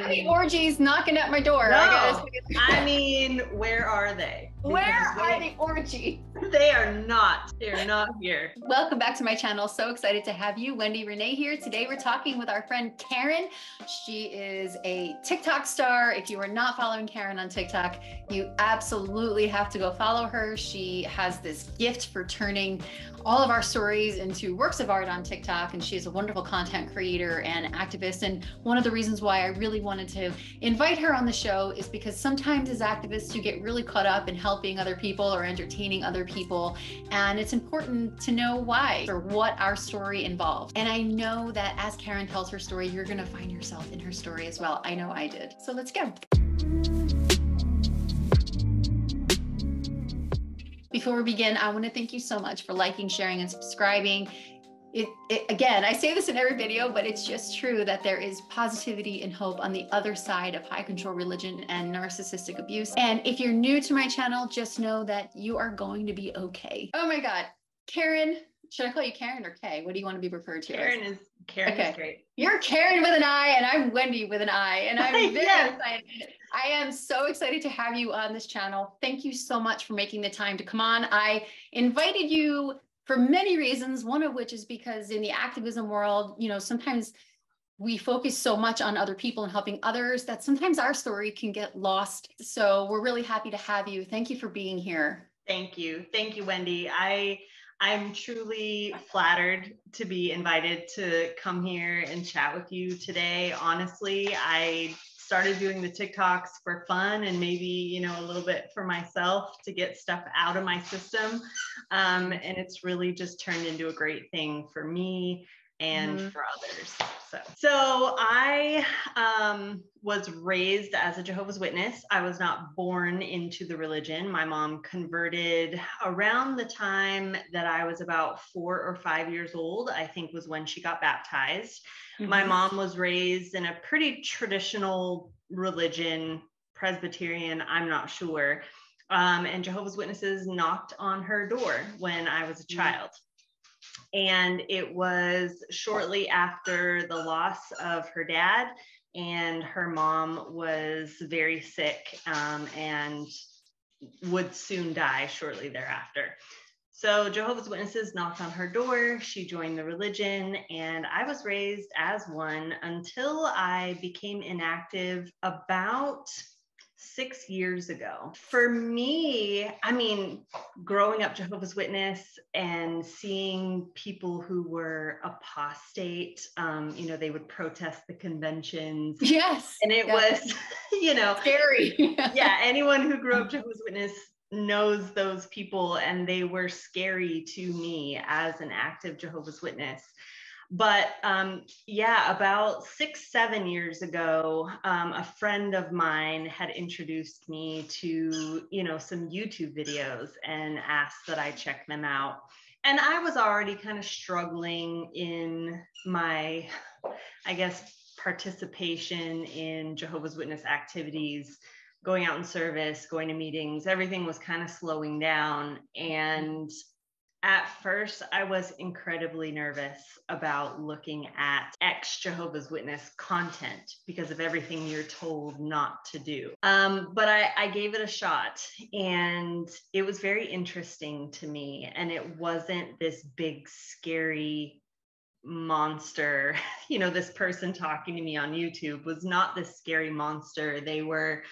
many orgies knocking at my door. No, I, I mean, where are they? Where are the orgies? They are not. They're not here. Welcome back to my channel. So excited to have you, Wendi Renay here. Today we're talking with our friend Karin. She is a TikTok star. If you are not following Karin on TikTok, you absolutely have to go follow her. She has this gift for turning all of our stories into works of art on TikTok, and she is a wonderful content creator and activist. And one of the reasons why I really wanted to invite her on the show is because sometimes as activists, you get really caught up in helping other people or entertaining other people. And it's important to know why or what our story involves. And I know that as Karin tells her story, you're going to find yourself in her story as well. I know I did. So let's go. Before we begin, I want to thank you so much for liking, sharing, and subscribing. It, it, again, I say this in every video, but it's just true that there is positivity and hope on the other side of high control religion and narcissistic abuse. And if you're new to my channel, just know that you are going to be okay. Oh my God, Karin, should I call you Karin or Kay? What do you want to be referred to? Karin is Karin okay. is great. You're Karin with an I, and I'm Wendi with an I, and I'm very yes. excited. I am so excited to have you on this channel. Thank you so much for making the time to come on. I invited you for many reasons, one of which is because in the activism world, you know, sometimes we focus so much on other people and helping others that sometimes our story can get lost. So we're really happy to have you. Thank you for being here. Thank you. Thank you, Wendi. I I'm truly flattered to be invited to come here and chat with you today. Honestly, I started doing the TikToks for fun and maybe, you know, a little bit for myself to get stuff out of my system. Um, and it's really just turned into a great thing for me and mm-hmm. for others. So, so I um, was raised as a Jehovah's Witness. I was not born into the religion. My mom converted around the time that I was about four or five years old, I think was when she got baptized. Mm-hmm. My mom was raised in a pretty traditional religion, Presbyterian, I'm not sure. Um, and Jehovah's Witnesses knocked on her door when I was a mm-hmm. child. And it was shortly after the loss of her dad, and her mom was very sick um, and would soon die shortly thereafter. So Jehovah's Witnesses knocked on her door. She joined the religion, and I was raised as one until I became inactive about six years ago. For me, I mean, growing up Jehovah's Witness and seeing people who were apostate, um, you know, they would protest the conventions. Yes. And it yes. was, you know, scary. yeah. Anyone who grew up Jehovah's Witness knows those people and they were scary to me as an active Jehovah's Witness. But um, yeah, about six, seven years ago, um, a friend of mine had introduced me to, you know, some YouTube videos and asked that I check them out. And I was already kind of struggling in my, I guess, participation in Jehovah's Witness activities going out in service, going to meetings, everything was kind of slowing down. And at first, I was incredibly nervous about looking at ex Jehovah's Witness content because of everything you're told not to do. Um, but I, I gave it a shot and it was very interesting to me. And it wasn't this big, scary monster. You know, this person talking to me on YouTube was not this scary monster. They were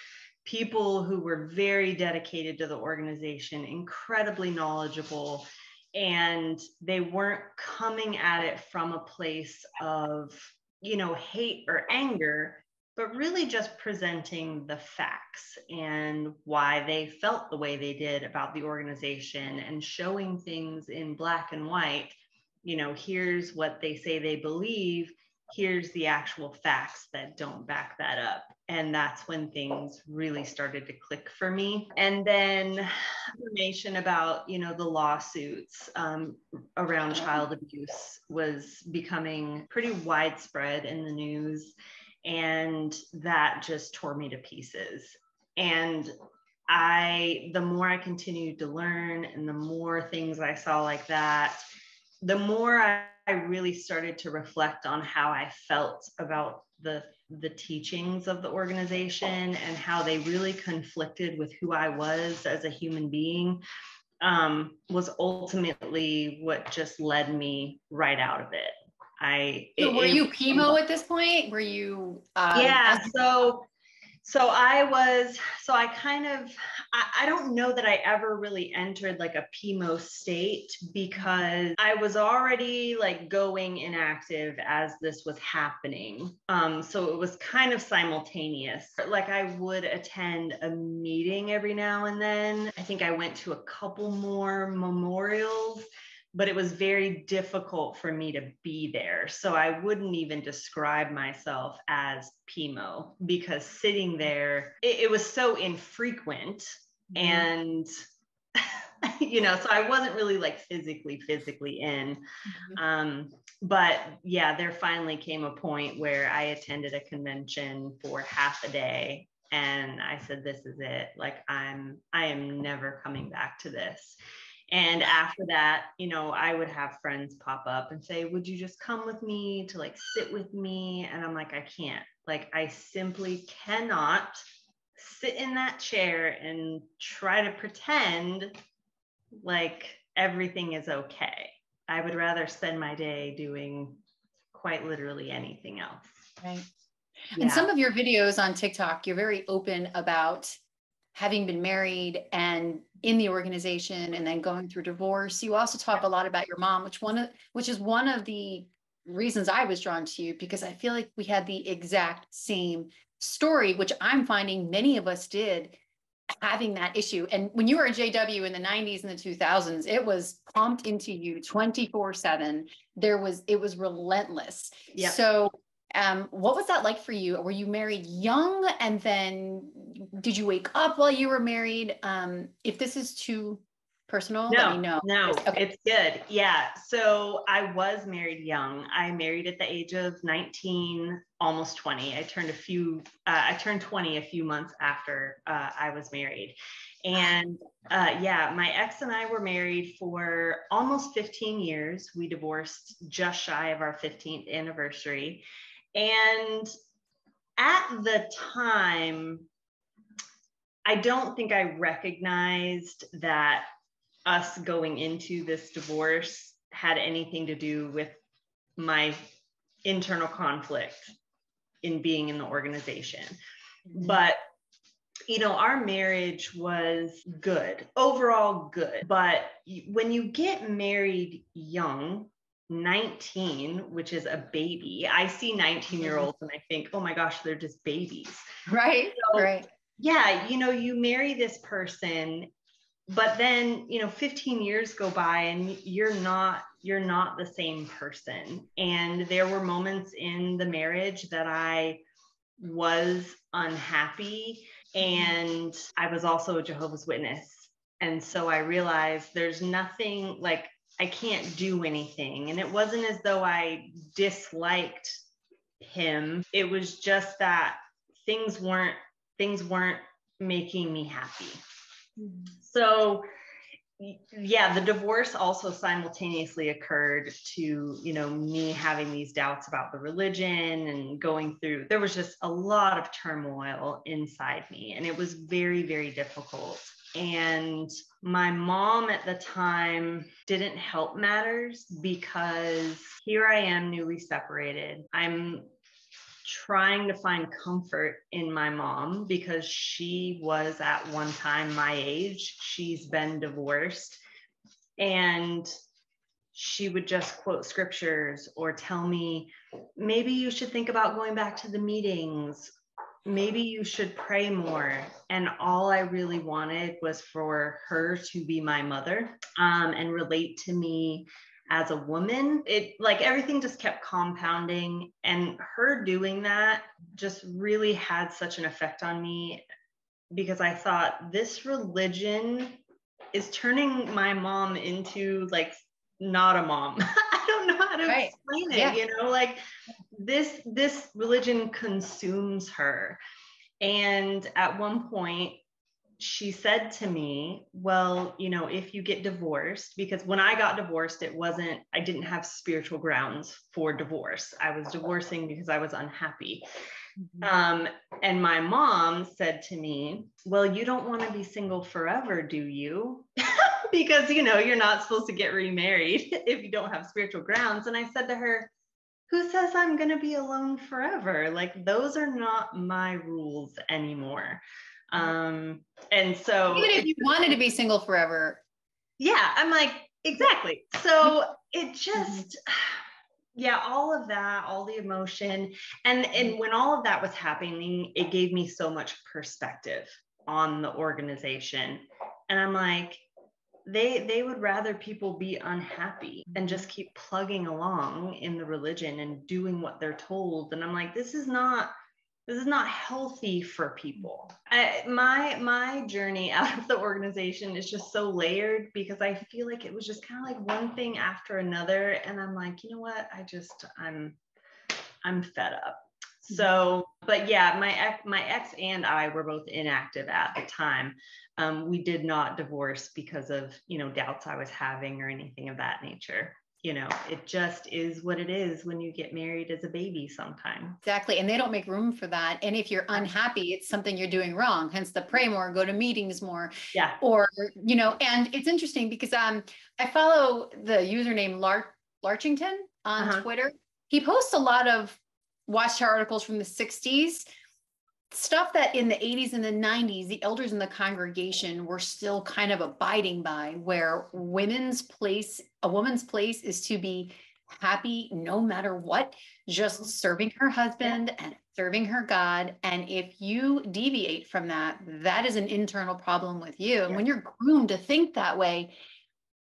people who were very dedicated to the organization, incredibly knowledgeable, and they weren't coming at it from a place of, you know, hate or anger, but really just presenting the facts and why they felt the way they did about the organization and showing things in black and white. You know, here's what they say they believe here's the actual facts that don't back that up. And that's when things really started to click for me. And then information about, you know, the lawsuits um, around child abuse was becoming pretty widespread in the news. And that just tore me to pieces. And I, the more I continued to learn and the more things I saw like that, the more I, I really started to reflect on how I felt about the the teachings of the organization and how they really conflicted with who I was as a human being um, was ultimately what just led me right out of it. I so were it, you PMO at this point? Were you? Um, yeah. So so I was, so I kind of, I, I, don't know that I ever really entered like a PMO state because I was already like going inactive as this was happening. Um, so it was kind of simultaneous. Like I would attend a meeting every now and then. I think I went to a couple more memorials but it was very difficult for me to be there. So I wouldn't even describe myself as PMO because sitting there, it, it was so infrequent. Mm-hmm. And you know, so I wasn't really like physically, physically in. Mm-hmm. Um, but yeah, there finally came a point where I attended a convention for half a day and I said, this is it. Like I'm, I am never coming back to this. And after that, you know, I would have friends pop up and say, Would you just come with me to like sit with me? And I'm like, I can't. Like, I simply cannot sit in that chair and try to pretend like everything is okay. I would rather spend my day doing quite literally anything else. Right. Yeah. And some of your videos on TikTok, you're very open about having been married and in the organization and then going through divorce you also talk a lot about your mom which one of which is one of the reasons i was drawn to you because i feel like we had the exact same story which i'm finding many of us did having that issue. And when you were a jw in the 90s and the 2000s it was pumped into you 24 7 there was it was relentless. Yeah so um, what was that like for you? Were you married young and then did you wake up while you were married? Um, if this is too personal, no, let me know. No, okay. it's good. Yeah. So I was married young. I married at the age of 19, almost 20. I turned a few, uh, I turned 20 a few months after uh, I was married. And uh, yeah, my ex and I were married for almost 15 years. We divorced just shy of our 15th anniversary. And at the time, I don't think I recognized that us going into this divorce had anything to do with my internal conflict in being in the organization. Mm-hmm. But you know, our marriage was good, overall good. But when you get married young, 19, which is a baby. I see 19 year olds and I think, oh my gosh, they're just babies. Right. So, right. Yeah. You know, you marry this person, but then, you know, 15 years go by and you're not, you're not the same person. And there were moments in the marriage that I was unhappy. And I was also a Jehovah's Witness. And so I realized there's nothing like I can't do anything. And it wasn't as though I disliked him. It was just that things weren't things weren't making me happy. Mm-hmm. So yeah, the divorce also simultaneously occurred to, you know, me having these doubts about the religion and going through there was just a lot of turmoil inside me and it was very very difficult and my mom at the time didn't help matters because here I am newly separated. I'm trying to find comfort in my mom because she was at one time my age. She's been divorced. And she would just quote scriptures or tell me, maybe you should think about going back to the meetings maybe you should pray more. And all I really wanted was for her to be my mother um, and relate to me as a woman. It like everything just kept compounding. And her doing that just really had such an effect on me because I thought this religion is turning my mom into like not a mom. I don't know how to right. explain it, yeah. you know, like this this religion consumes her and at one point she said to me, Well, you know, if you get divorced, because when I got divorced, it wasn't, I didn't have spiritual grounds for divorce. I was divorcing because I was unhappy. Mm-hmm. Um, and my mom said to me, Well, you don't want to be single forever, do you? because, you know, you're not supposed to get remarried if you don't have spiritual grounds. And I said to her, Who says I'm going to be alone forever? Like, those are not my rules anymore. Um, and so, even if you wanted to be single forever, yeah, I'm like, exactly. So it just, yeah all of that all the emotion and and when all of that was happening it gave me so much perspective on the organization and i'm like they they would rather people be unhappy and just keep plugging along in the religion and doing what they're told. And i'm like this is not this is not healthy for people. I, my my journey out of the organization is just so layered because i feel like it was just kind of like one thing after another. And i'm like you know what? I just i'm i'm fed up so but yeah my ex my ex and i were both inactive at the time um, we did not divorce because of you know doubts i was having or anything of that nature you know, it just is what it is when you get married as a baby sometimes. Exactly. And they don't make room for that. And if you're unhappy, it's something you're doing wrong. Hence the pray more, go to meetings more. Yeah. Or, you know, and it's interesting because um I follow the username Lar- Larchington on uh-huh. Twitter. He posts a lot of watchtower articles from the 60s stuff that in the 80s and the 90s the elders in the congregation were still kind of abiding by where women's place a woman's place is to be happy no matter what just mm-hmm. serving her husband and serving her god. And if you deviate from that that is an internal problem with you. And when you're groomed to think that way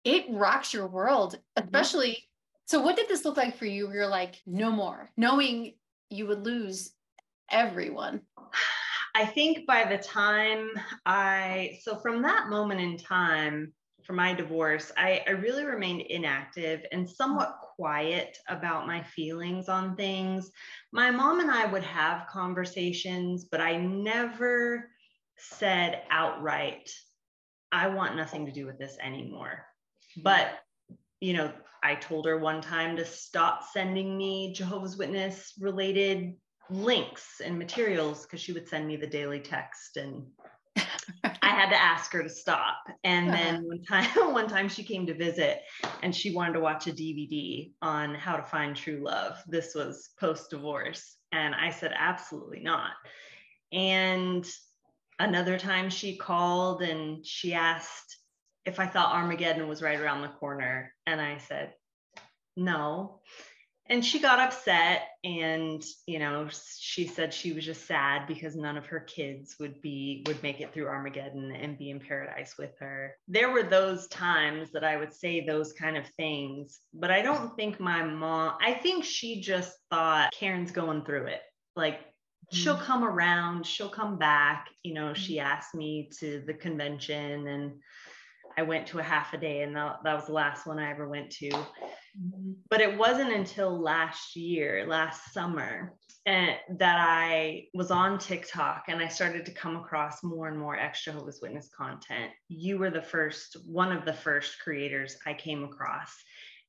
it rocks your world mm-hmm. especially so what did this look like for you? You're like no more knowing you would lose everyone? I think by the time I, so from that moment in time, for my divorce, I, I really remained inactive and somewhat quiet about my feelings on things. My mom and I would have conversations, but I never said outright, I want nothing to do with this anymore. But, you know, I told her one time to stop sending me Jehovah's Witness related links and materials because she would send me the daily text and I had to ask her to stop. And then uh-huh. one time, one time she came to visit and she wanted to watch a DVD on how to find true love. This was post divorce. And I said, absolutely not. And another time she called and she asked if I thought Armageddon was right around the corner. And I said, no and she got upset and you know she said she was just sad because none of her kids would be would make it through armageddon and be in paradise with her there were those times that i would say those kind of things but i don't think my mom i think she just thought karin's going through it like she'll mm-hmm. come around she'll come back you know she mm-hmm. asked me to the convention and I went to a half a day, and that, that was the last one I ever went to. Mm-hmm. But it wasn't until last year, last summer, and that I was on TikTok and I started to come across more and more ex Jehovah's Witness content. You were the first, one of the first creators I came across.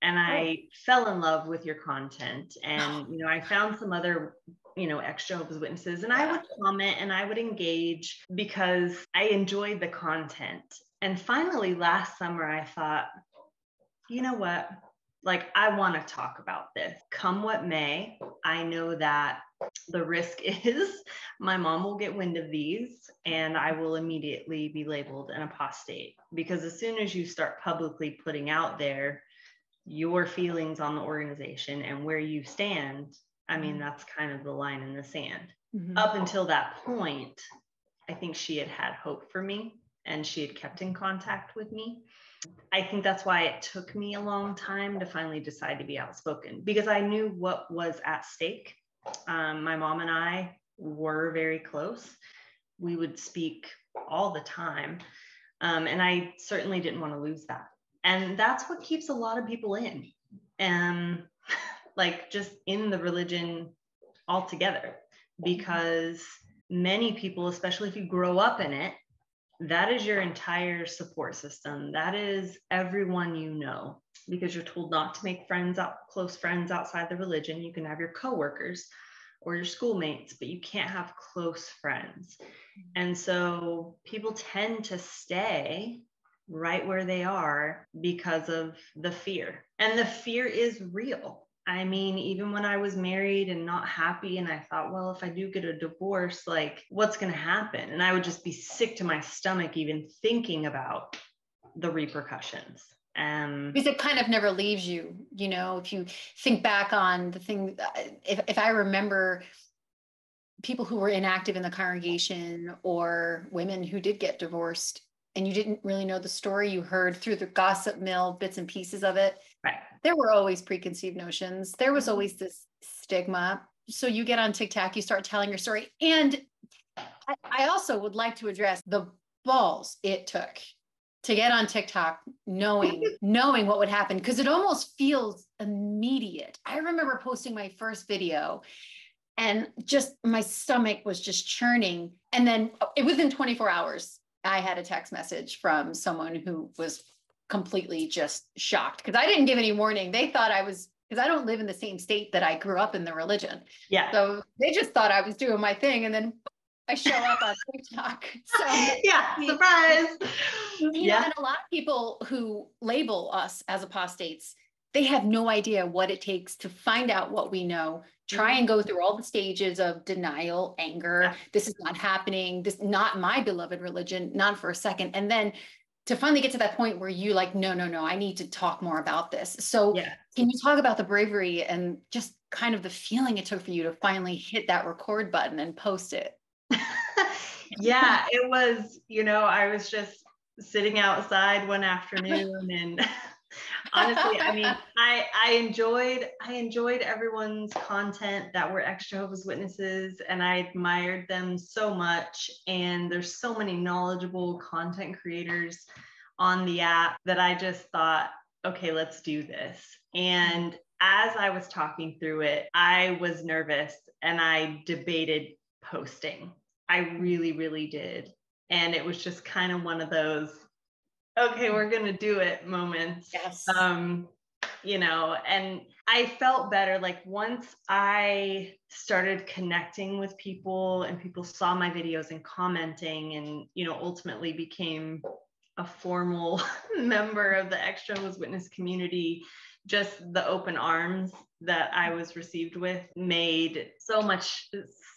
And I oh. fell in love with your content. And, you know, I found some other you know, ex Jehovah's Witnesses, and I would comment and I would engage because I enjoyed the content. And finally, last summer, I thought, you know what? Like, I want to talk about this. Come what may, I know that the risk is my mom will get wind of these and I will immediately be labeled an apostate. Because as soon as you start publicly putting out there your feelings on the organization and where you stand, I mean, mm-hmm. that's kind of the line in the sand. Mm-hmm. Up until that point, I think she had had hope for me and she had kept in contact with me. I think that's why it took me a long time to finally decide to be outspoken because I knew what was at stake. Um, my mom and I were very close. We would speak all the time. Um, and I certainly didn't want to lose that. And that's what keeps a lot of people in, and um, like just in the religion altogether, because many people, especially if you grow up in it, that is your entire support system. That is everyone you know because you're told not to make friends out close friends outside the religion. You can have your coworkers or your schoolmates, but you can't have close friends. And so people tend to stay right where they are because of the fear. And the fear is real. I mean, even when I was married and not happy, and I thought, well, if I do get a divorce, like what's going to happen? And I would just be sick to my stomach, even thinking about the repercussions. Um, because it kind of never leaves you, you know, if you think back on the thing, if, if I remember people who were inactive in the congregation or women who did get divorced and you didn't really know the story, you heard through the gossip mill bits and pieces of it. There were always preconceived notions. There was Mm-hmm. always this stigma. So you get on TikTok, you start telling your story. And I, I also would like to address the balls it took to get on TikTok knowing knowing what would happen because it almost feels immediate. I remember posting my first video and just my stomach was just churning and then uh, within 24 hours I had a text message from someone who was completely just shocked because I didn't give any warning. They thought I was because I don't live in the same state that I grew up in the religion. yeah. So they just thought I was doing my thing and then I show up on TikTok. So yeah. Surprise. you know, Yeah. and a lot of people who label us as apostates, they have no idea what it takes to find out what we know, try mm-hmm. and go through all the stages of denial, anger, Yeah. this is not happening, this not my beloved religion, not for a second. And then to finally get to that point where you like, no, no, no, I need to talk more about this. So Yeah. can you talk about the bravery and just kind of the feeling it took for you to finally hit that record button and post it? yeah, it was, you know, I was just sitting outside one afternoon and honestly, I mean, I I enjoyed I enjoyed everyone's content that were ex Jehovah's Witnesses and I admired them so much. And there's so many knowledgeable content creators on the app that I just thought, okay, let's do this. And as I was talking through it, I was nervous and I debated posting. I really, really did. And it was just kind of one of those, okay, we're going to do it moments. Yes. Um, you know, and I felt better. Like once I started connecting with people and people saw my videos and commenting and, you know, ultimately became a formal member of the ex Jehovah's Witness community, just the open arms that I was received with made so much,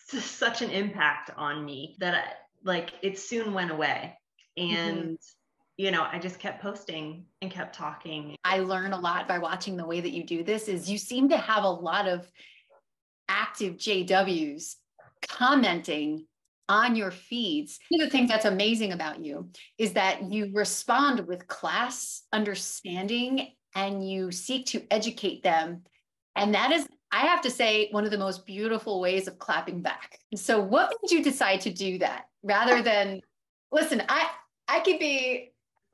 such an impact on me that I, like it soon went away. And, you know, I just kept posting and kept talking. I learn a lot by watching the way that you do this is you seem to have a lot of active JWs commenting on your feeds. One of the things that's amazing about you is that you respond with class understanding and you seek to educate them. And that is, I have to say, one of the most beautiful ways of clapping back. So what made you decide to do that rather than listen, I I could be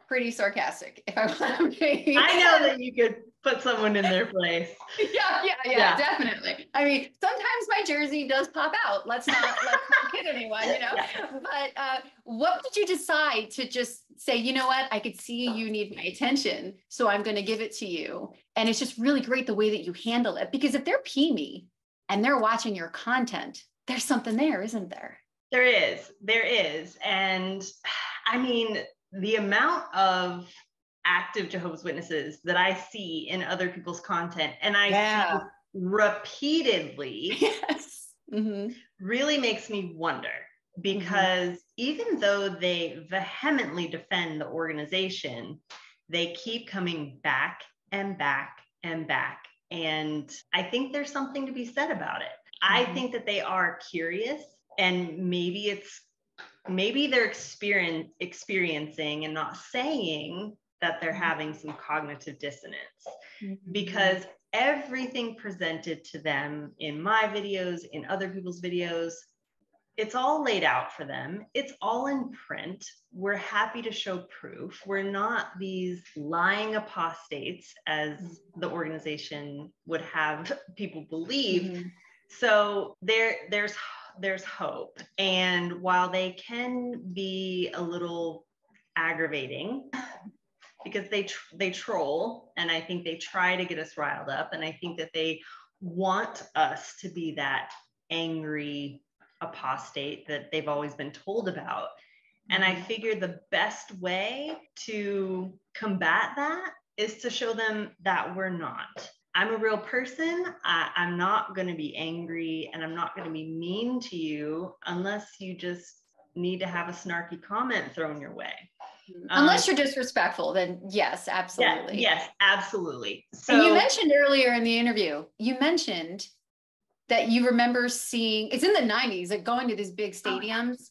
pretty sarcastic if I want to be. I know that you could put someone in their place. yeah, yeah, yeah, Yeah. definitely. I mean, sometimes my jersey does pop out. Let's not let's not kid anyone, you know. Yeah. But uh, what did you decide to just say? You know what? I could see you need my attention, so I'm going to give it to you. And it's just really great the way that you handle it because if they're PIMO and they're watching your content, there's something there, isn't there? There is, there is. And I mean, the amount of active Jehovah's Witnesses that I see in other people's content and I Yeah. see repeatedly Yes. hmm really makes me wonder because even though they vehemently defend the organization, they keep coming back and back and back. And I think there's something to be said about it. I Mhm. think that they are curious and maybe it's maybe they're experience, experiencing and not saying that they're Mhm. having some cognitive dissonance Mm-hmm. because everything presented to them in my videos, in other people's videos, it's all laid out for them. It's all in print. We're happy to show proof. We're not these lying apostates, as the organization would have people believe. Mhm. So there, there's there's hope. And while they can be a little aggravating because they tr- they troll and I think they try to get us riled up and I think that they want us to be that angry apostate that they've always been told about. And I mm-hmm. figured the best way to combat that is to show them that we're not. I'm a real person. I, am not going to be angry and I'm not going to be mean to you unless you just need to have a snarky comment thrown your way. Mm-hmm. Unless um, you're disrespectful, then yes, absolutely. Yeah, yes, absolutely. So, and you mentioned earlier in the interview, you mentioned that you remember seeing it's in the 90s, like going to these big oh, stadiums.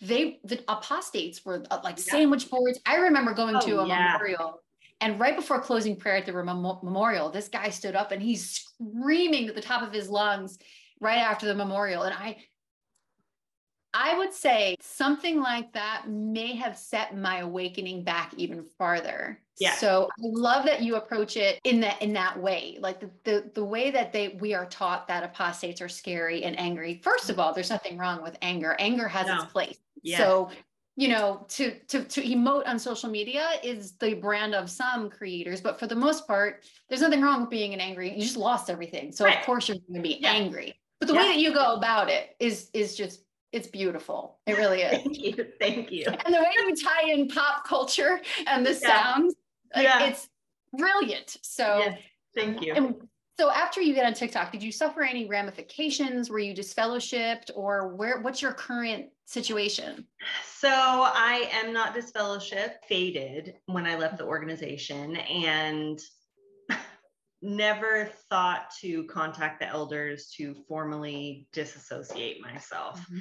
They the apostates were uh, like yeah. sandwich boards. I remember going oh, to a yeah. memorial and right before closing prayer at the memorial, this guy stood up and he's screaming at the top of his lungs right after the memorial. And I, I would say something like that may have set my awakening back even farther. Yeah. So I love that you approach it in that in that way. Like the, the the way that they we are taught that apostates are scary and angry. First of all, there's nothing wrong with anger. Anger has no. its place. Yes. So you know to to to emote on social media is the brand of some creators but for the most part there's nothing wrong with being an angry you just lost everything so right. of course you're going to be yeah. angry but the yeah. way that you go about it is is just it's beautiful it really is thank you thank you and the way you tie in pop culture and the yeah. sounds yeah. it's brilliant so yes. thank you and so after you get on TikTok, did you suffer any ramifications? Were you disfellowshipped or where what's your current situation? So I am not disfellowship, faded when I left the organization and never thought to contact the elders to formally disassociate myself. Mm-hmm.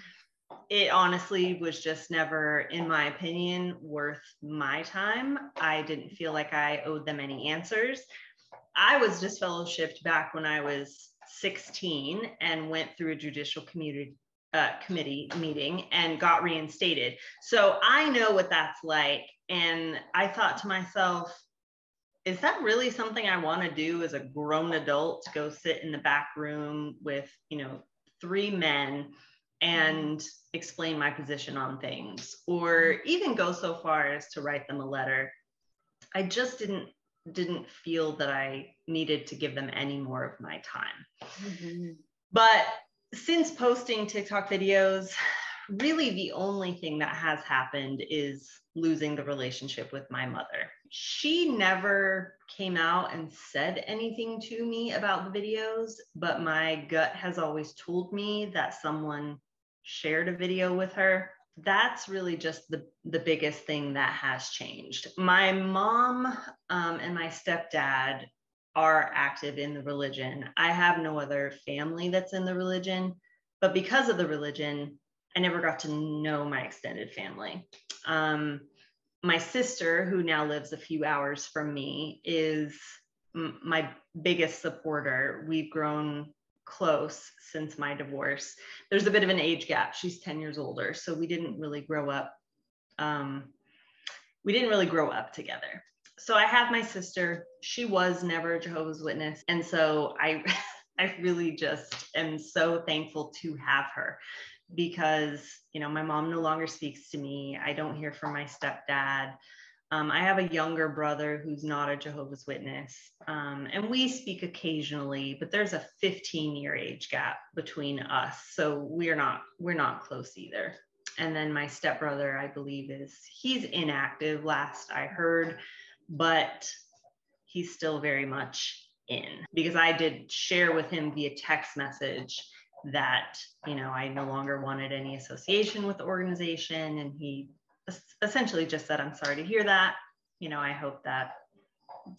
It honestly was just never, in my opinion, worth my time. I didn't feel like I owed them any answers. I was disfellowshipped back when I was 16 and went through a judicial community uh, committee meeting and got reinstated. So I know what that's like. And I thought to myself, is that really something I want to do as a grown adult to go sit in the back room with, you know, three men and explain my position on things or even go so far as to write them a letter? I just didn't didn't feel that I needed to give them any more of my time. Mm-hmm. But since posting TikTok videos, really the only thing that has happened is losing the relationship with my mother. She never came out and said anything to me about the videos, but my gut has always told me that someone shared a video with her that's really just the, the biggest thing that has changed. My mom um, and my stepdad are active in the religion. I have no other family that's in the religion, but because of the religion, I never got to know my extended family. Um, my sister, who now lives a few hours from me, is m- my biggest supporter. We've grown close since my divorce. There's a bit of an age gap. She's 10 years older. So we didn't really grow up. Um, we didn't really grow up together. So I have my sister. She was never a Jehovah's Witness. And so I, I really just am so thankful to have her because, you know, my mom no longer speaks to me. I don't hear from my stepdad. Um, I have a younger brother who's not a Jehovah's Witness, um, and we speak occasionally, but there's a 15 year age gap between us, so we're not we're not close either. And then my stepbrother, I believe, is he's inactive. Last I heard, but he's still very much in because I did share with him via text message that you know I no longer wanted any association with the organization, and he essentially just said, I'm sorry to hear that. You know, I hope that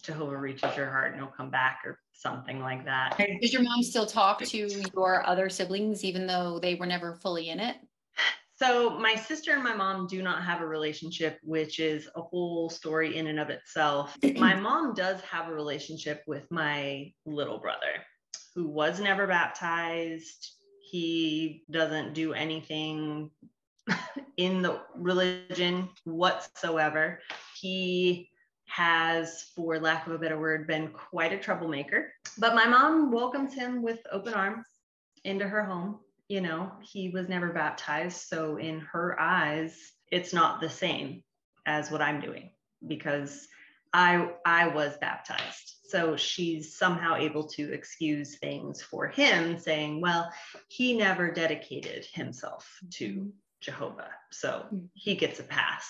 Jehovah reaches your heart and he'll come back or something like that. Does your mom still talk to your other siblings, even though they were never fully in it? So, my sister and my mom do not have a relationship, which is a whole story in and of itself. my mom does have a relationship with my little brother, who was never baptized. He doesn't do anything in the religion whatsoever. He has, for lack of a better word, been quite a troublemaker. But my mom welcomes him with open arms into her home. you know, he was never baptized. So in her eyes, it's not the same as what I'm doing because I I was baptized. So she's somehow able to excuse things for him saying, well, he never dedicated himself to. Jehovah. So mm. he gets a pass.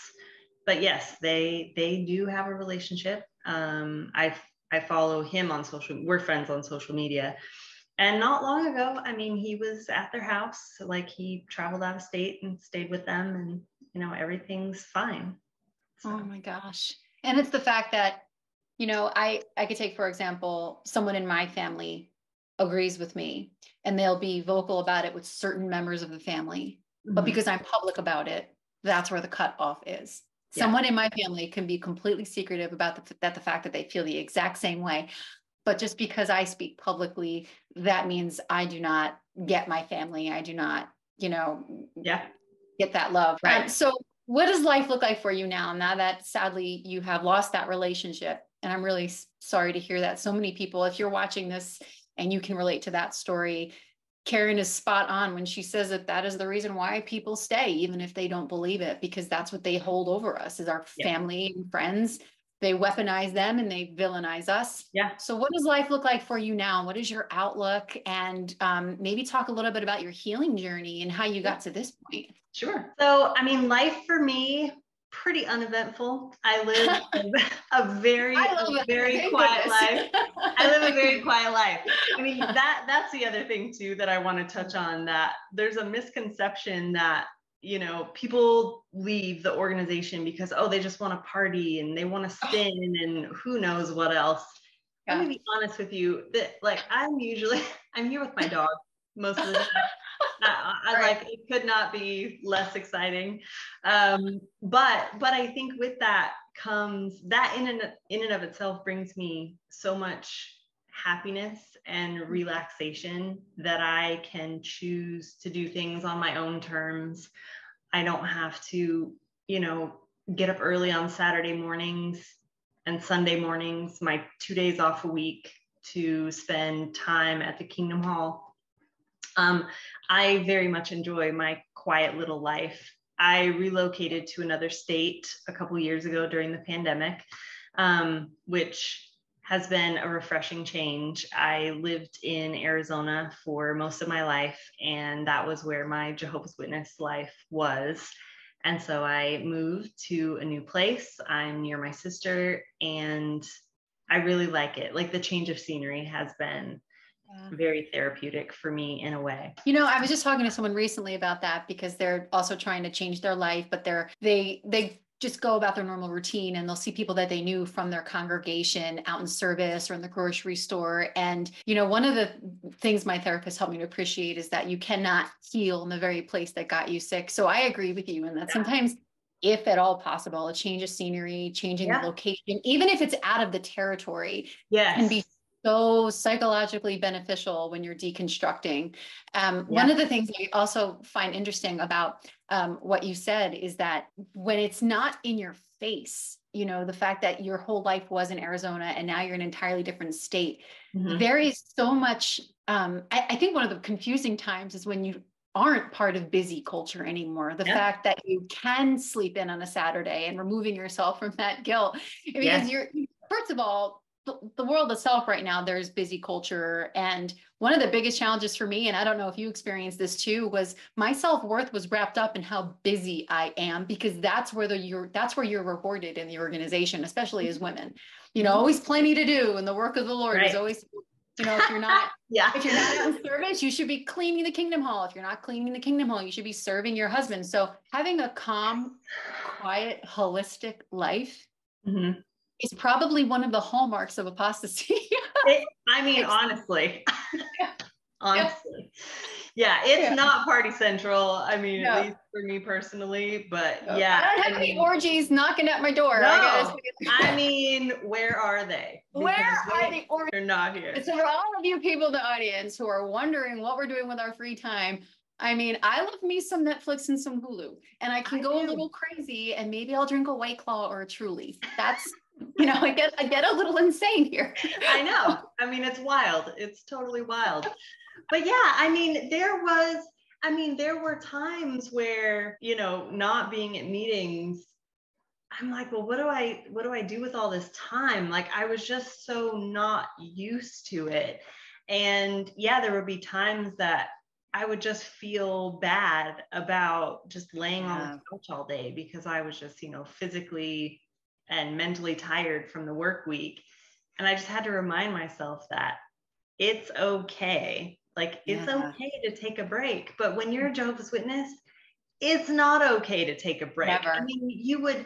But yes, they they do have a relationship. Um, I I follow him on social we're friends on social media. And not long ago, I mean, he was at their house, like he traveled out of state and stayed with them and you know, everything's fine. So. Oh my gosh and it's the fact that you know i i could take for example someone in my family agrees with me and they'll be vocal about it with certain members of the family mm-hmm. but because i'm public about it that's where the cutoff is. Yeah. someone in my family can be completely secretive about the, that the fact that they feel the exact same way. But just because i speak publicly that means i do not get my family. I do not you know yeah. get that love. Right. Um, so what does life look like for you now? Now that sadly you have lost that relationship and i'm really sorry to hear that so many people if you're watching this and you can relate to that story karin is spot on when she says that that is the reason why people stay even if they don't believe it because that's what they hold over us is our yeah. family and friends they weaponize them and they villainize us. Yeah. So, what does life look like for you now? What is your outlook? And um, maybe talk a little bit about your healing journey and how you got to this point. Sure. So, I mean, life for me, pretty uneventful. I live a very, a very quiet life. I live a very quiet life. I mean, that that's the other thing too that I want to touch on. That there's a misconception that you know people leave the organization because oh they just want to party and they want to spin and who knows what else yeah. let me be honest with you that like i'm usually i'm here with my dog most of the time I, I right. like it could not be less exciting um, but but i think with that comes that in and in and of itself brings me so much happiness and mm-hmm. relaxation that I can choose to do things on my own terms. I don't have to, you know, get up early on Saturday mornings and Sunday mornings, my two days off a week to spend time at the Kingdom Hall. Um, I very much enjoy my quiet little life. I relocated to another state a couple years ago during the pandemic, um, which has been a refreshing change. I lived in Arizona for most of my life, and that was where my Jehovah's Witness life was. And so I moved to a new place. I'm near my sister, and I really like it. Like the change of scenery has been. Very therapeutic for me in a way. You know, I was just talking to someone recently about that because they're also trying to change their life, but they're they they just go about their normal routine and they'll see people that they knew from their congregation out in service or in the grocery store and you know one of the things my therapist helped me to appreciate is that you cannot heal in the very place that got you sick so i agree with you in that yeah. sometimes if at all possible a change of scenery changing yeah. the location even if it's out of the territory yes. can be so psychologically beneficial when you're deconstructing. Um, yeah. One of the things I also find interesting about um, what you said is that when it's not in your face, you know, the fact that your whole life was in Arizona and now you're in an entirely different state, mm-hmm. there is so much. Um, I, I, think one of the confusing times is when you aren't part of busy culture anymore. The yeah. fact that you can sleep in on a Saturday and removing yourself from that guilt because yeah. you're first of all the, the world itself right now there's busy culture. And one of the biggest challenges for me and i don't know if you experienced this too was my self-worth was wrapped up in how busy i am because that's where the you're that's where you're rewarded in the organization especially as women. You know always plenty to do and the work of the lord right. is always you know if you're not yeah. if you're not in service you should be cleaning the kingdom hall. If you're not cleaning the kingdom hall you should be serving your husband. So having a calm quiet holistic life mm-hmm is probably one of the hallmarks of apostasy. it, I mean, honestly, honestly, yeah, it's yeah. not party central. I mean, no. at least for me personally, but no. yeah. I don't have I any mean, orgies knocking at my door. No, I, I mean, where are they? Because where are the orgies? They're not here. So for all of you people in the audience who are wondering what we're doing with our free time, I mean, I love me some Netflix and some Hulu, and I can I go do. a little crazy, and maybe I'll drink a White Claw or a Truly. That's you know, I get I get a little insane here. I know. I mean, it's wild. It's totally wild. But yeah, I mean, there was I mean, there were times where, you know, not being at meetings, I'm like, well, what do I what do I do with all this time? Like I was just so not used to it. And yeah, there would be times that I would just feel bad about just laying yeah. on the couch all day because I was just, you know, physically and mentally tired from the work week. And I just had to remind myself that it's okay. Like it's yeah. okay to take a break. But when you're a Jehovah's Witness, it's not okay to take a break. Never. I mean, you would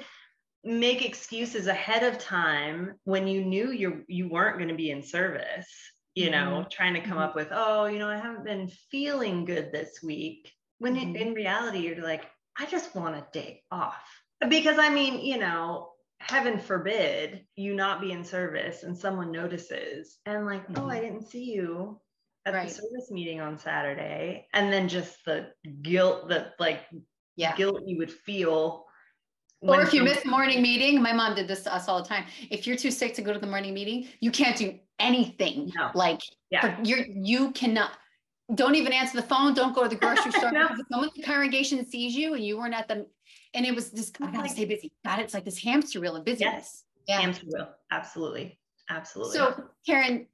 make excuses ahead of time when you knew you you weren't going to be in service you know mm-hmm. trying to come mm-hmm. up with oh you know i haven't been feeling good this week when mm-hmm. in reality you're like i just want a day off because i mean you know heaven forbid you not be in service and someone notices and like oh i mm-hmm. didn't see you at right. the service meeting on saturday and then just the guilt that like yeah. guilt you would feel or if you miss morning meeting, my mom did this to us all the time. If you're too sick to go to the morning meeting, you can't do anything. No. Like yeah. you're you cannot don't even answer the phone, don't go to the grocery store. no. Because someone in the congregation sees you and you weren't at the and it was just I gotta stay busy. God, it's like this hamster wheel of business. Yes. Yeah. Hamster wheel. Absolutely. Absolutely. So Karin,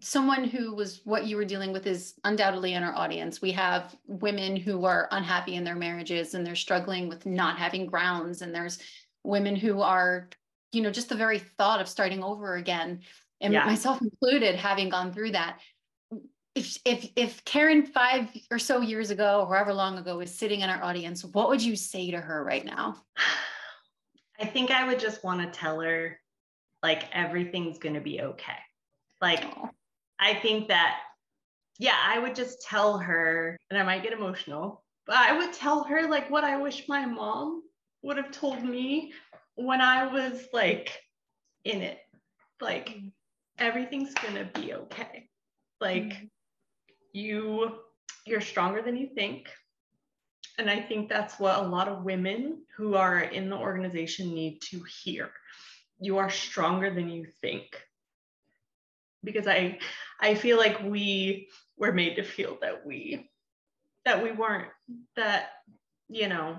someone who was what you were dealing with is undoubtedly in our audience. We have women who are unhappy in their marriages and they're struggling with not having grounds. And there's women who are, you know, just the very thought of starting over again. And yeah. myself included, having gone through that. If, if if Karin five or so years ago, or however long ago, was sitting in our audience, what would you say to her right now? I think I would just want to tell her, like everything's gonna be okay like, Aww. I think that, yeah, I would just tell her, and I might get emotional, but I would tell her like what I wish my mom would have told me when I was like in it. Like, mm. everything's gonna be okay. Like, mm. You, you're stronger than you think. And I think that's what a lot of women who are in the organization need to hear. You are stronger than you think because I I feel like we were made to feel that we that we weren't that you know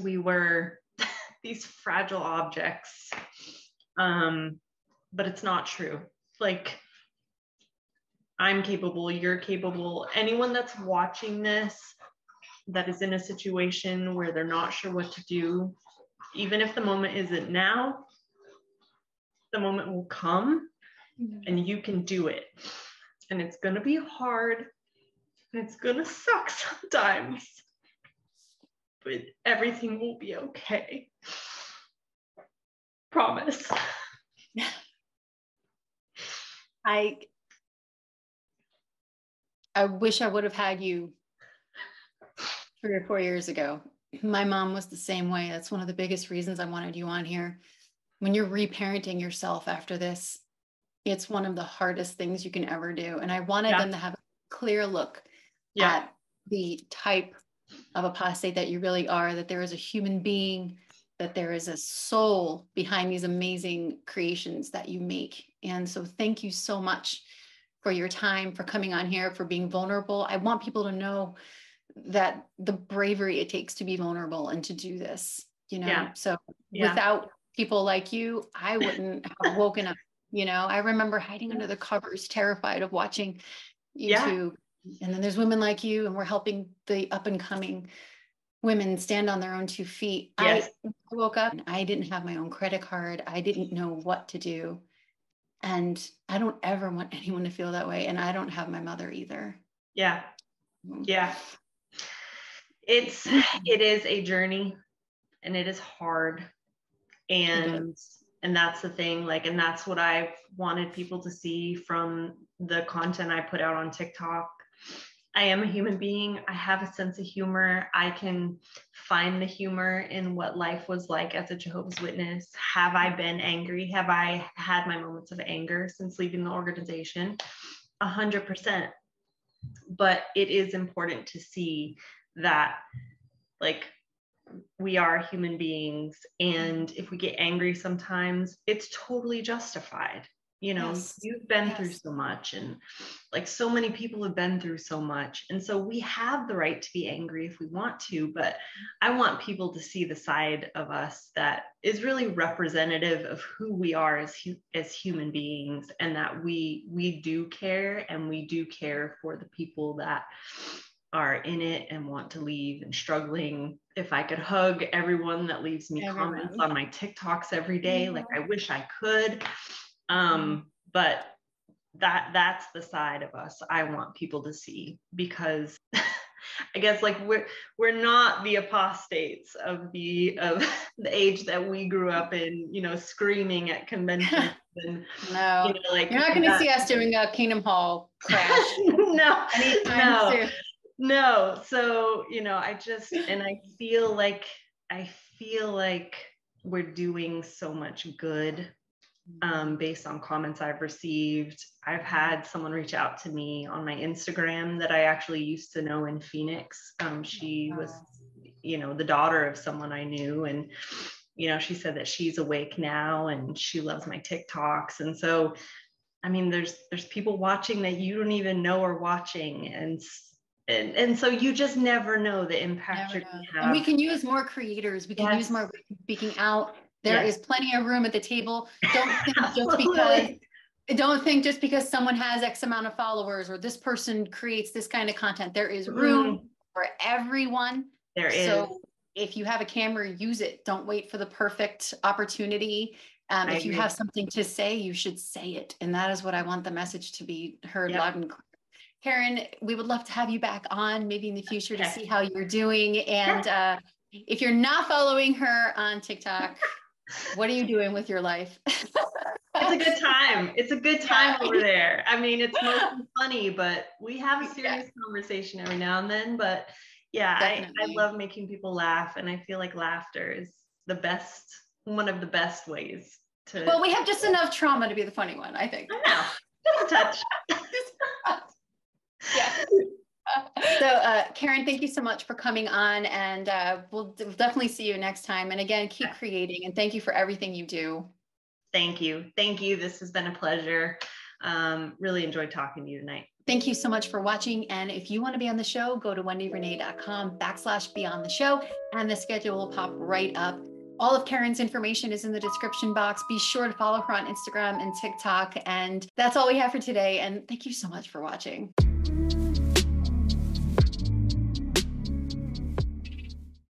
we were these fragile objects um but it's not true like i'm capable you're capable anyone that's watching this that is in a situation where they're not sure what to do even if the moment isn't now the moment will come mm-hmm. and you can do it. And it's going to be hard and it's going to suck sometimes, but everything will be okay. Promise. I I wish I would have had you three or four years ago. My mom was the same way. That's one of the biggest reasons I wanted you on here. When you're reparenting yourself after this, it's one of the hardest things you can ever do. And I wanted yeah. them to have a clear look yeah. at the type of apostate that you really are, that there is a human being, that there is a soul behind these amazing creations that you make. And so thank you so much for your time, for coming on here, for being vulnerable. I want people to know that the bravery it takes to be vulnerable and to do this, you know. Yeah. So yeah. without people like you, I wouldn't have woken up you know, I remember hiding under the covers, terrified of watching YouTube. Yeah. And then there's women like you, and we're helping the up and coming women stand on their own two feet. Yes. I woke up and I didn't have my own credit card. I didn't know what to do. And I don't ever want anyone to feel that way. And I don't have my mother either. Yeah. Mm. Yeah. It's, it is a journey and it is hard. And and that's the thing like and that's what i wanted people to see from the content i put out on tiktok i am a human being. I have a sense of humor. I can find the humor in what life was like as a jehovah's witness. Have i been angry? Have i had my moments of anger since leaving the organization? A 100% but it is important to see that like we are human beings and if we get angry sometimes it's totally justified you know Yes. you've been through so much and like so many people have been through so much. And so we have the right to be angry if we want to but i want people to see the side of us that is really representative of who we are as hu- as human beings and that we we do care and we do care for the people that are in it and want to leave and struggling. If i could hug everyone that leaves me comments on my tiktoks every day like mm-hmm. i wish i could um but that that's the side of us i want people to see because i guess like we're we're not the apostates of the of the age that we grew up in you know screaming at conventions and No, you know like you're not going to see us doing a Kingdom Hall crash no. anytime no. soon. no. So you know i just and i feel like i feel like we're doing so much good um, based on comments I've received. I've had someone reach out to me on my Instagram that I actually used to know in Phoenix. Um, she was, you know, the daughter of someone I knew, and you know, she said that she's awake now and she loves my TikToks. And so, I mean, there's there's people watching that you don't even know are watching, and and and so you just never know the impact Never you're gonna have. And we can use more creators. We can use more speaking out. There is Yes. plenty of room at the table. Don't think just because don't think just because someone has X amount of followers or this person creates this kind of content. There is room for everyone. there is. So if you have a camera, use it. Don't wait for the perfect opportunity. Um, if you have something to say, you should say it. And that is what I want the message to be heard Yep. loud and clear. Karin, we would love to have you back on maybe in the future to see how you're doing. And uh, if you're not following her on TikTok, what are you doing with your life? it's a good time. It's a good time Yeah. over there. I mean, it's mostly funny, but we have a Yeah. serious conversation every now and then. But yeah, I, I love making people laugh, and I feel like laughter is the best, one of the best ways to. well, we have just enough trauma to be the funny one, I think. I know, just a touch. yeah. So, uh, Karin, thank you so much for coming on, and uh, we'll d- definitely see you next time. And again, keep creating, and thank you for everything you do. Thank you, thank you. This has been a pleasure. Um, really enjoyed talking to you tonight. Thank you so much for watching. And if you want to be on the show, go to wendirenay.com backslash be on the show, and the schedule will pop right up. All of Karin's information is in the description box. Be sure to follow her on Instagram and TikTok. And that's all we have for today. And thank you so much for watching.